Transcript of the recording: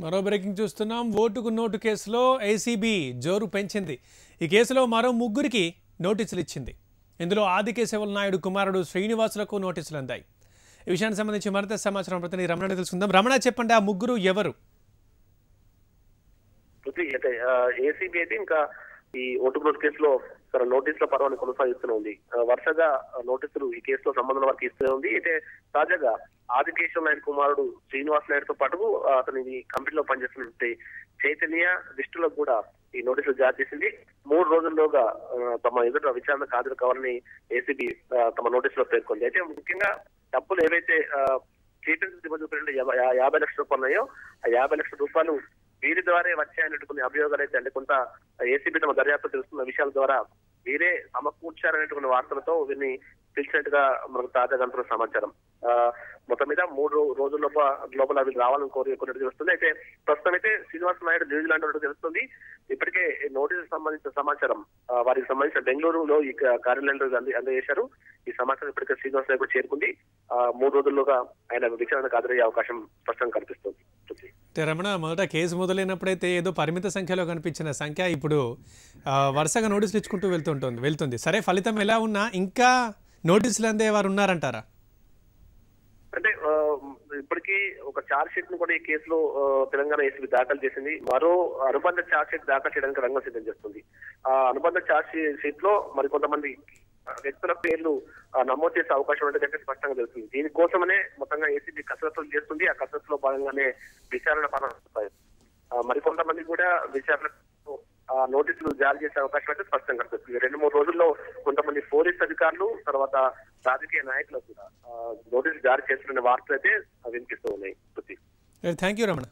మరో బ్రేకింగ్ చూస్తున్నాం. ఓటుకు నోటు కేసులో ఏసీబీ జోరు పెంచింది. ఈ కేసులో మరో ముగ్గురికి నోటీసులు ఇచ్చింది. ఇందులో ఆదికేశవల్ నాయుడు కుమారుడు శ్రీనివాసులకు నోటీసులు అందాయి. ఈ విషయానికి సంబంధించి మరింత సమాచారం ప్రతినిధి రమణ తెలుసుకుందాం. రమణ చెప్పండి ఆ ముగ్గురు ఎవరు? ఏసీబీ అయితే ఇంకా ఈ ఓటు నోటు కేసులో తన నోటీసుల పర్వాన్ని కొనసాగిస్తూనే ఉంది. వరుసగా నోటీసులు ఈ కేసులో సంబంధం వరకు ఇస్తూనే ఉంది. అయితే తాజాగా ఆదికేశవ నాయుడు కుమారుడు శ్రీనివాస్ నాయుడుతో పాటు అతని ఈ కంపెనీలో పనిచేస్తున్నటువంటి చైతన్య దిష్టిలో కూడా ఈ నోటీసులు జారీ చేసింది. మూడు రోజుల్లోగా తమ ఎదుట విచారణకు హాజరు కావాలని ఏసీబీ తమ నోటీసులో పేర్కొంది. అయితే ముఖ్యంగా డబ్బులు ఏవైతే చీటింగ్ యాభై లక్షల రూపాయలు ఉన్నాయో ఆ యాభై లక్షల రూపాయలు వీరి ద్వారా వచ్చాయన్నట్టు కొన్ని అభియోగాలు అయితే అంటే కొంత ఏసీబీ తమ దర్యాప్తు తెలుస్తున్న విషయాల ద్వారా వీరే సమకూర్చారనేటువంటి వార్తలతో వీరిని పిలిచినట్టుగా మనకు తాజాగా అంటున్న సమాచారం. ఆ, మొత్తం మీద మూడు రోజుల లోపల లోపల రావాలని కోరి కొన్నట్టు తెలుస్తుంది. అయితే ప్రస్తుతం అయితే శ్రీనివాస నాయుడు న్యూజిలాండ్ ఉన్నట్టు తెలుస్తుంది. ఇప్పటికే నోటీసు సంబంధించిన సమాచారం వారికి సంబంధించిన బెంగళూరులో ఈ కార్యాలయంలో అంద అందజేశారు. ఈ సమాచారం ఇప్పటికే శ్రీనివాస నాయుడు చేరుకుంది. ఆ, మూడు రోజుల్లోగా ఆయన విచారణకు హాజరయ్యే అవకాశం స్పష్టంగా కనిపిస్తుంది. రమణ మొదట కేసు మొదలైనప్పుడైతే ఏదో పరిమిత సంఖ్యలో కనిపించిన సంఖ్య ఇప్పుడు వరుసగా నోటీసులు ఇచ్చుకుంటూ వెళ్తుంటుంది వెళ్తుంది. సరే ఫలితం ఎలా ఉన్నా ఇంకా నోటీసులు అందే వారు ఉన్నారంటారా? అంటే ఇప్పటికి ఇప్పటికీ ఒక చార్జ్ షీట్ను కూడా ఈ కేసులో తెలంగాణ ఏసీబీ దాఖలు చేసింది. మరో అనుబంధ చార్జ్ షీట్ దాఖలు చేయడానికి రంగం సిద్ధం చేస్తుంది. ఆ అనుబంధ చార్జ్ షీట్లో మరికొంతమంది వ్యక్తుల పేర్లు నమోదు చేసే అవకాశం ఉంటుందంటే స్పష్టంగా తెలుస్తుంది. దీనికోసమనే మొత్తంగా ఏసీబీ కసరత్తులు చేస్తుంది. ఆ లో భాగంగానే విచారణ ప్రారంభిస్తాయి మరికొంతమంది కూడా విచారణ నోటీసులు జారీ చేసే అవకాశం అయితే స్పష్టంగా కనిపిస్తుంది. రెండు మూడు రోజుల్లో కొంతమంది పోలీస్ అధికారులు తర్వాత రాజకీయ నాయకులకు కూడా నోటీసులు జారీ చేస్తున్న వార్తలు అయితే వినిపిస్తూ ఉన్నాయి. Thank you Ramana